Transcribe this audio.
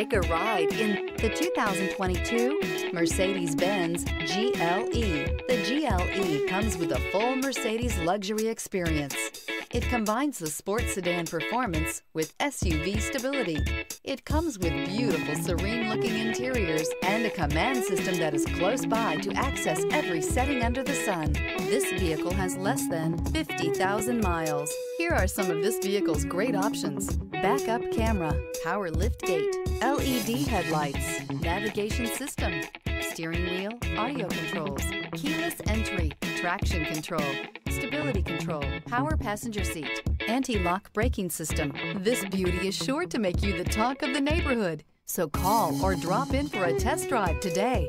Take a ride in the 2022 Mercedes-Benz GLE. The GLE comes with a full Mercedes luxury experience. It combines the sports sedan performance with SUV stability. It comes with beautiful, serene-looking interiors and a command system that is close by to access every setting under the sun. This vehicle has less than 50,000 miles. Here are some of this vehicle's great options. Backup camera, power lift gate, LED headlights, navigation system, steering wheel, audio controls, keyless entry, traction control, stability control, power passenger seat, anti-lock braking system. This beauty is sure to make you the talk of the neighborhood. So call or drop in for a test drive today.